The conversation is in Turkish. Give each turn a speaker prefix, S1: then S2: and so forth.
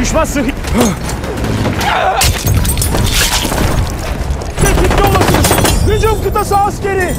S1: Düşman sıhhi... Tetikte olasınız. Hücum kıtası askeri.